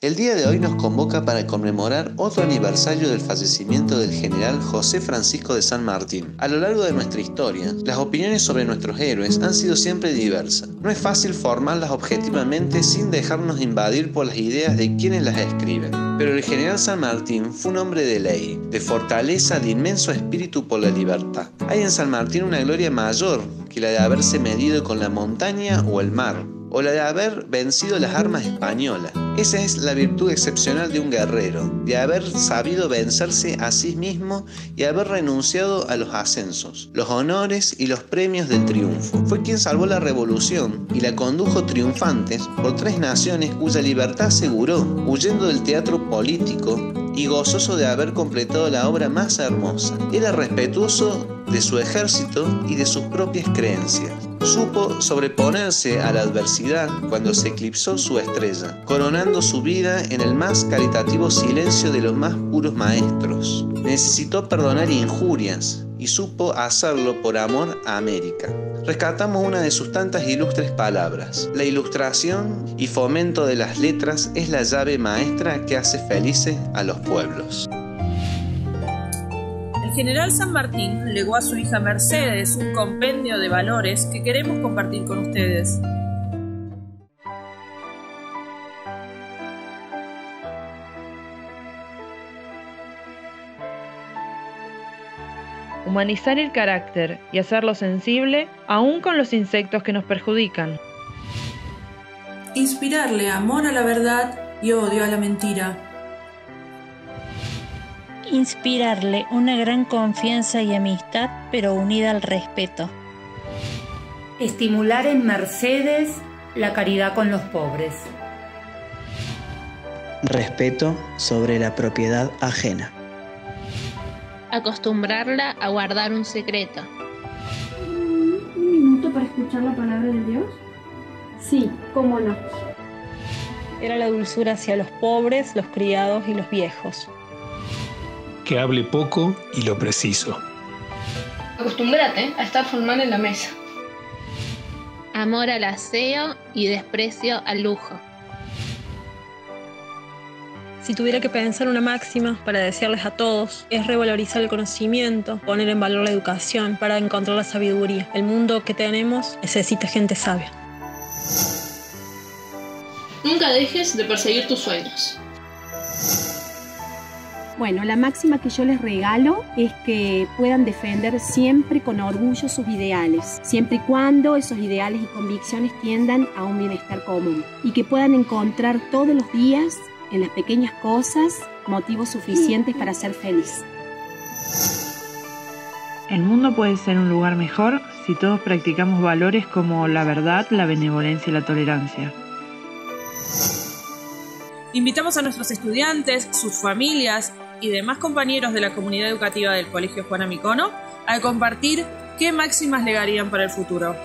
El día de hoy nos convoca para conmemorar otro aniversario del fallecimiento del general José Francisco de San Martín. A lo largo de nuestra historia, las opiniones sobre nuestros héroes han sido siempre diversas. No es fácil formarlas objetivamente sin dejarnos invadir por las ideas de quienes las escriben. Pero el general San Martín fue un hombre de ley, de fortaleza, de inmenso espíritu por la libertad. Hay en San Martín una gloria mayor que la de haberse medido con la montaña o el mar, o la de haber vencido las armas españolas. Esa es la virtud excepcional de un guerrero, de haber sabido vencerse a sí mismo y haber renunciado a los ascensos, los honores y los premios del triunfo. Fue quien salvó la revolución y la condujo triunfantes por tres naciones cuya libertad aseguró, huyendo del teatro político y gozoso de haber completado la obra más hermosa. Era respetuoso de su ejército y de sus propias creencias. Supo sobreponerse a la adversidad cuando se eclipsó su estrella, coronando su vida en el más caritativo silencio de los más puros maestros. Necesitó perdonar injurias y supo hacerlo por amor a América. Rescatamos una de sus tantas ilustres palabras. La ilustración y fomento de las letras es la llave maestra que hace felices a los pueblos. El general San Martín legó a su hija Mercedes un compendio de valores que queremos compartir con ustedes. humanizar el carácter y hacerlo sensible aún con los insectos que nos perjudican. Inspirarle amor a la verdad y odio a la mentira. Inspirarle una gran confianza y amistad, pero unida al respeto. Estimular en Mercedes la caridad con los pobres. Respeto sobre la propiedad ajena acostumbrarla a guardar un secreto. ¿Un minuto para escuchar la palabra de Dios? Sí, cómo no. Era la dulzura hacia los pobres, los criados y los viejos. Que hable poco y lo preciso. Acostúmbrate a estar formal en la mesa. Amor al aseo y desprecio al lujo. Si tuviera que pensar una máxima para desearles a todos, es revalorizar el conocimiento, poner en valor la educación para encontrar la sabiduría. El mundo que tenemos necesita gente sabia. Nunca dejes de perseguir tus sueños. Bueno, la máxima que yo les regalo es que puedan defender siempre con orgullo sus ideales, siempre y cuando esos ideales y convicciones tiendan a un bienestar común y que puedan encontrar todos los días en las pequeñas cosas motivos suficientes para ser feliz. El mundo puede ser un lugar mejor si todos practicamos valores como la verdad, la benevolencia y la tolerancia. Invitamos a nuestros estudiantes, sus familias y demás compañeros de la comunidad educativa del Colegio Juana Micono a compartir qué máximas legarían para el futuro.